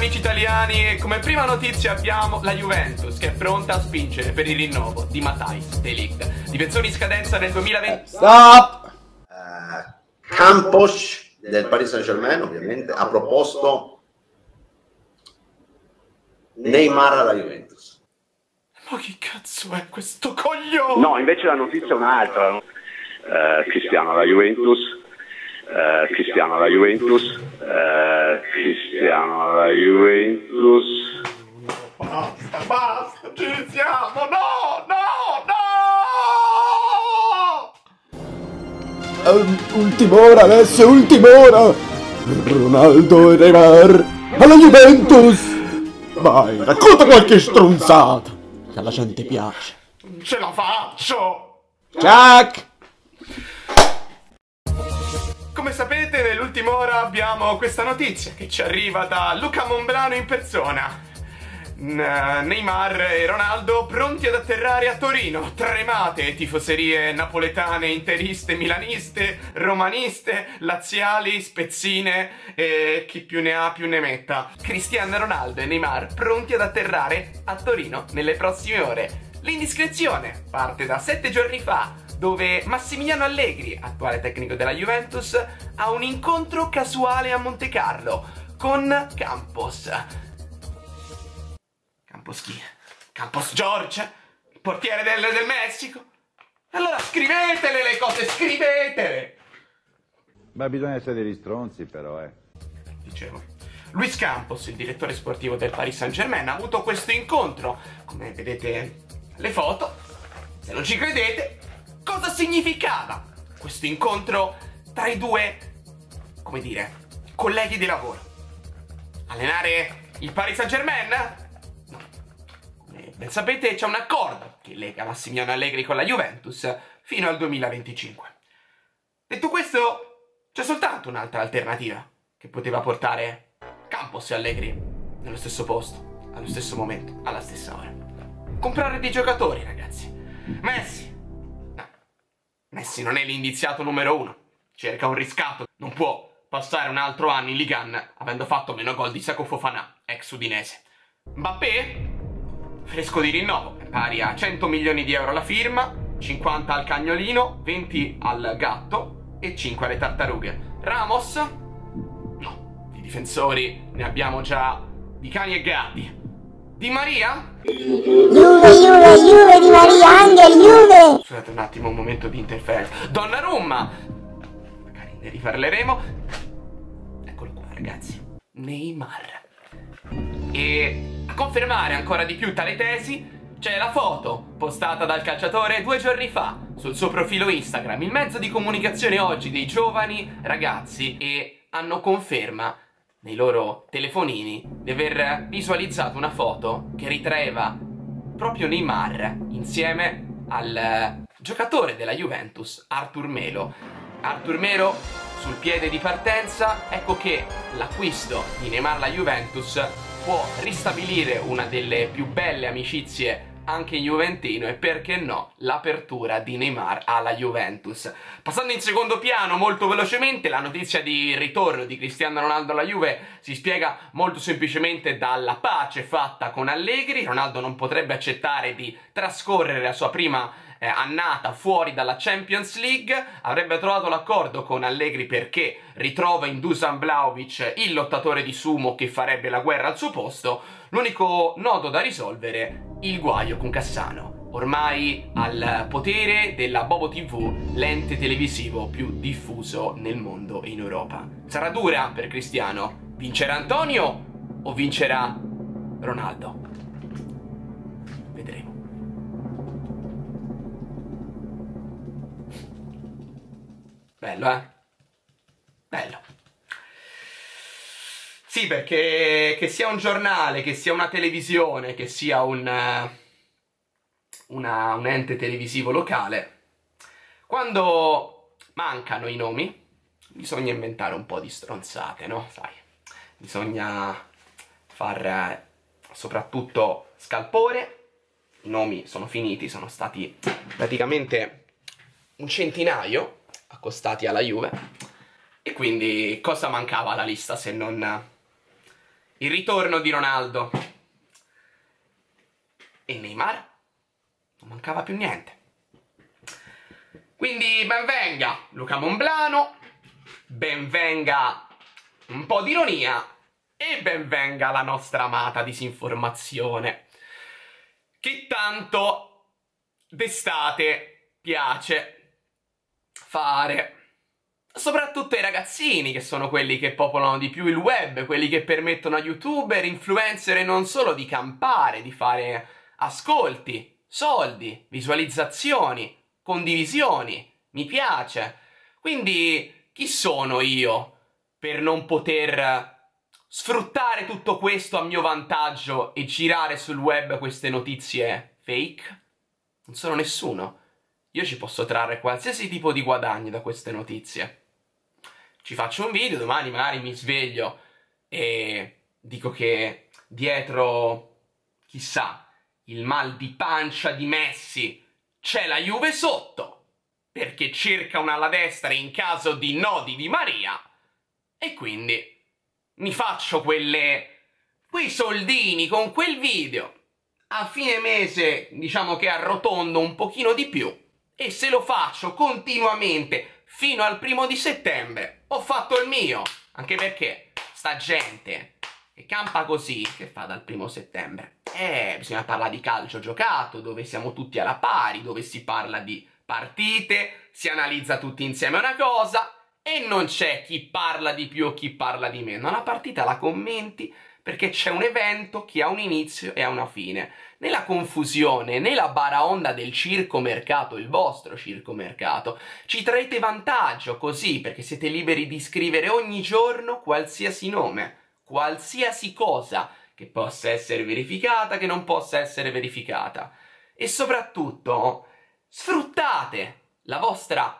amici italiani e come prima notizia abbiamo la Juventus che è pronta a spingere per il rinnovo di Matthijs De Ligt, difensore in scadenza nel 2020. Stop! Uh, Campos del Paris Saint Germain ovviamente ha proposto Neymar alla Juventus. Ma che cazzo è questo coglione? No, invece la notizia è un'altra. Uh, Cristiano alla Juventus eh, Cristiano alla Juventus, eh, Cristiano alla Juventus. Basta, basta, ci siamo, no, no, no! Um, ultima ora adesso, ultima ora! Ronaldo e Neymar alla Juventus! Vai, racconta qualche stronzata! Che alla gente piace. Non ce la faccio! Jack! Come sapete nell'ultima ora abbiamo questa notizia che ci arriva da Luca Monbrano in persona. Neymar e Ronaldo pronti ad atterrare a Torino. Tremate tifoserie napoletane, interiste, milaniste, romaniste, laziali, spezzine e chi più ne ha più ne metta. Cristiano Ronaldo e Neymar pronti ad atterrare a Torino nelle prossime ore. L'indiscrezione parte da sette giorni fa dove Massimiliano Allegri, attuale tecnico della Juventus, ha un incontro casuale a Monte Carlo con Campos. Campos chi? Campos George, il portiere del, del Messico. Allora scrivetele le cose, scrivetele! Ma bisogna essere degli stronzi però, eh. Dicevo. Luis Campos, il direttore sportivo del Paris Saint Germain, ha avuto questo incontro. Come vedete le foto. Se non ci credete, Cosa significava questo incontro tra i due, come dire, colleghi di lavoro? Allenare il Paris Saint Germain? No. Come ben sapete c'è un accordo che lega Massimiliano Allegri con la Juventus fino al 2025. Detto questo, c'è soltanto un'altra alternativa che poteva portare Campos e Allegri nello stesso posto, allo stesso momento, alla stessa ora. Comprare dei giocatori, ragazzi. Messi, Messi non è l'indiziato numero uno. Cerca un riscatto. Non può passare un altro anno in Ligan avendo fatto meno gol di Sacco Fofana, ex udinese. Mbappé? Fresco di rinnovo, pari a 100 milioni di euro la firma, 50 al cagnolino, 20 al gatto e 5 alle tartarughe. Ramos? No, di difensori ne abbiamo già di cani e gatti. Di Maria? Juve, Juve, Juve, Di Maria, Angel, Juve! Scusate un attimo, un momento di interferenza. Donnarumma! Magari ne riparleremo. Eccolo qua, ragazzi. Neymar. E a confermare ancora di più tale tesi, c'è la foto postata dal calciatore due giorni fa sul suo profilo Instagram, il mezzo di comunicazione oggi dei giovani ragazzi e hanno conferma nei loro telefonini di aver visualizzato una foto che ritraeva proprio Neymar insieme al giocatore della Juventus, Artur Melo. Artur Melo sul piede di partenza, ecco che l'acquisto di Neymar alla Juventus può ristabilire una delle più belle amicizie anche Juventino e perché no l'apertura di Neymar alla Juventus. Passando in secondo piano molto velocemente la notizia di ritorno di Cristiano Ronaldo alla Juve si spiega molto semplicemente dalla pace fatta con Allegri, Ronaldo non potrebbe accettare di trascorrere la sua prima eh, annata fuori dalla Champions League, avrebbe trovato l'accordo con Allegri perché ritrova in Dusan Vlaovic il lottatore di sumo che farebbe la guerra al suo posto, L'unico nodo da risolvere, il guaio con Cassano. Ormai al potere della Bobo TV, l'ente televisivo più diffuso nel mondo e in Europa. Sarà dura per Cristiano. Vincerà Antonio o vincerà Ronaldo? Vedremo. Bello, eh? Bello. Sì, perché che sia un giornale, che sia una televisione, che sia un, eh, una, un ente televisivo locale, quando mancano i nomi, bisogna inventare un po' di stronzate, no? Sai, bisogna far eh, soprattutto scalpore, i nomi sono finiti, sono stati praticamente un centinaio accostati alla Juve, e quindi cosa mancava alla lista se non il ritorno di Ronaldo. E Neymar non mancava più niente. Quindi benvenga Luca Monblano, benvenga un po' di ironia e benvenga la nostra amata disinformazione che tanto d'estate piace fare. Soprattutto ai ragazzini, che sono quelli che popolano di più il web, quelli che permettono a youtuber, influencer e non solo di campare, di fare ascolti, soldi, visualizzazioni, condivisioni, mi piace. Quindi chi sono io per non poter sfruttare tutto questo a mio vantaggio e girare sul web queste notizie fake? Non sono nessuno. Io ci posso trarre qualsiasi tipo di guadagno da queste notizie. Ci faccio un video, domani magari mi sveglio e dico che dietro, chissà, il mal di pancia di Messi c'è la Juve sotto, perché cerca una alla destra in caso di nodi di Maria, e quindi mi faccio quelle... quei soldini con quel video. A fine mese, diciamo che arrotondo un pochino di più. E se lo faccio continuamente fino al primo di settembre, ho fatto il mio. Anche perché sta gente che campa così, che fa dal primo settembre? Eh, bisogna parlare di calcio giocato, dove siamo tutti alla pari, dove si parla di partite, si analizza tutti insieme una cosa, e non c'è chi parla di più o chi parla di meno. La partita la commenti perché c'è un evento che ha un inizio e ha una fine. Nella confusione, nella baraonda del circomercato, il vostro circomercato, ci traete vantaggio così perché siete liberi di scrivere ogni giorno qualsiasi nome, qualsiasi cosa che possa essere verificata, che non possa essere verificata. E soprattutto sfruttate la vostra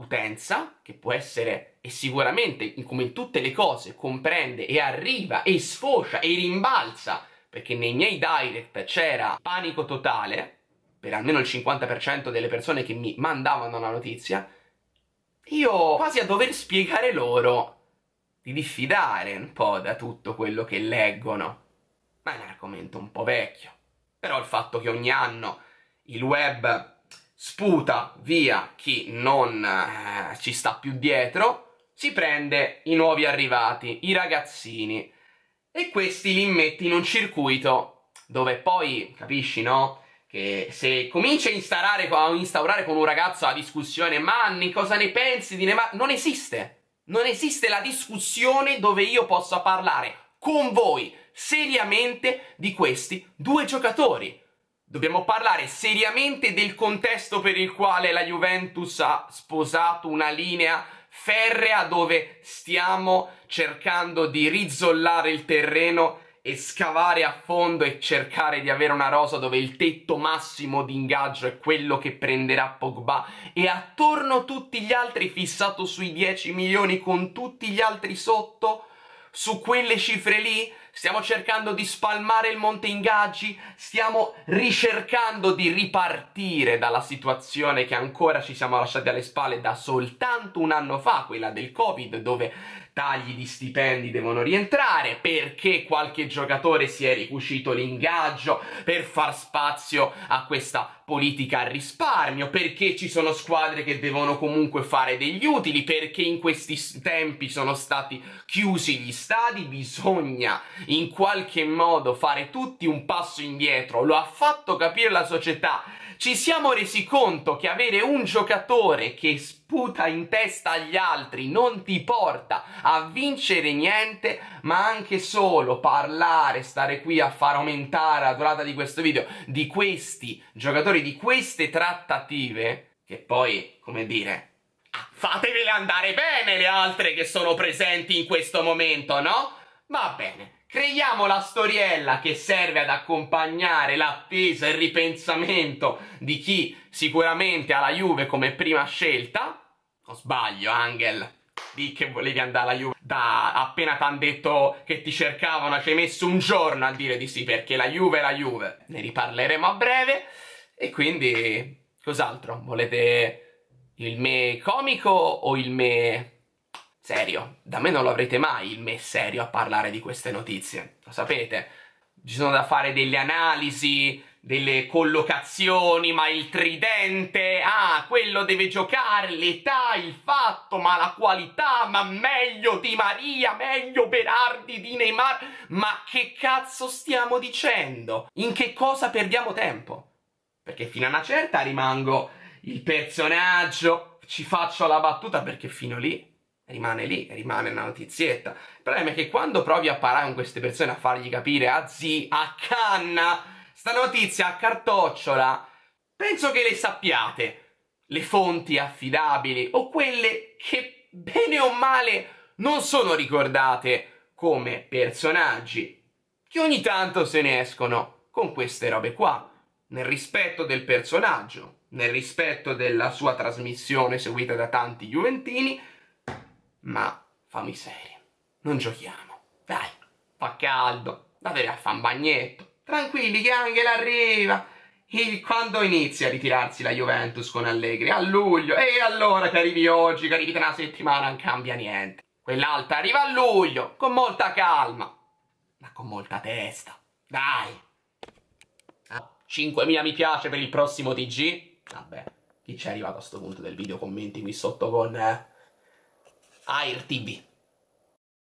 utenza, che può essere e sicuramente, come in tutte le cose, comprende e arriva e sfocia e rimbalza, perché nei miei direct c'era panico totale, per almeno il 50% delle persone che mi mandavano la notizia, io quasi a dover spiegare loro di diffidare un po' da tutto quello che leggono. Ma è un argomento un po' vecchio. Però il fatto che ogni anno il web sputa via chi non eh, ci sta più dietro, si prende i nuovi arrivati, i ragazzini, e questi li metti in un circuito dove poi, capisci, no? Che se cominci a instaurare, a instaurare con un ragazzo la discussione, Manni, cosa ne pensi di Neymar? Non esiste! Non esiste la discussione dove io possa parlare con voi seriamente di questi due giocatori. Dobbiamo parlare seriamente del contesto per il quale la Juventus ha sposato una linea ferrea dove stiamo cercando di rizollare il terreno e scavare a fondo e cercare di avere una rosa dove il tetto massimo di ingaggio è quello che prenderà Pogba. E attorno tutti gli altri fissato sui 10 milioni con tutti gli altri sotto su quelle cifre lì? Stiamo cercando di spalmare il monte ingaggi, stiamo ricercando di ripartire dalla situazione che ancora ci siamo lasciati alle spalle da soltanto un anno fa, quella del Covid, dove tagli di stipendi devono rientrare, perché qualche giocatore si è ricucito l'ingaggio per far spazio a questa politica al risparmio, perché ci sono squadre che devono comunque fare degli utili, perché in questi tempi sono stati chiusi gli stadi, bisogna in qualche modo fare tutti un passo indietro, lo ha fatto capire la società, ci siamo resi conto che avere un giocatore che sputa in testa agli altri non ti porta a vincere niente, ma anche solo parlare, stare qui a far aumentare la durata di questo video di questi giocatori, di queste trattative, che poi, come dire, fatevele andare bene le altre che sono presenti in questo momento, no? Va bene. Creiamo la storiella che serve ad accompagnare l'attesa e il ripensamento di chi sicuramente ha la Juve come prima scelta. O sbaglio, Angel? Di che volevi andare alla Juve da appena t'han detto che ti cercavano, ci hai messo un giorno a dire di sì, perché la Juve è la Juve. Ne riparleremo a breve. E quindi, cos'altro? Volete il me comico o il me serio, da me non lo avrete mai il me serio a parlare di queste notizie, lo sapete. Ci sono da fare delle analisi, delle collocazioni, ma il tridente, ah, quello deve giocare, l'età, il fatto, ma la qualità, ma meglio di Maria, meglio Berardi di Neymar, ma che cazzo stiamo dicendo? In che cosa perdiamo tempo? Perché fino a una certa rimango il personaggio, ci faccio la battuta perché fino lì rimane lì, rimane una notizietta. Il problema è che quando provi a parlare con queste persone a fargli capire a zi, a canna, sta notizia a cartocciola, penso che le sappiate. Le fonti affidabili o quelle che bene o male non sono ricordate come personaggi che ogni tanto se ne escono con queste robe qua, nel rispetto del personaggio, nel rispetto della sua trasmissione seguita da tanti juventini, ma fammi seri, non giochiamo. Dai, fa caldo, datevi a fa un bagnetto. Tranquilli che Angel arriva. E quando inizia a ritirarsi la Juventus con Allegri? A luglio. E allora che arrivi oggi, che arrivi tra una settimana, non cambia niente. Quell'altra arriva a luglio, con molta calma, ma con molta testa. Dai. 5.000 mi piace per il prossimo TG. Vabbè, chi ci è arrivato a questo punto del video commenti qui sotto con eh, Air TV.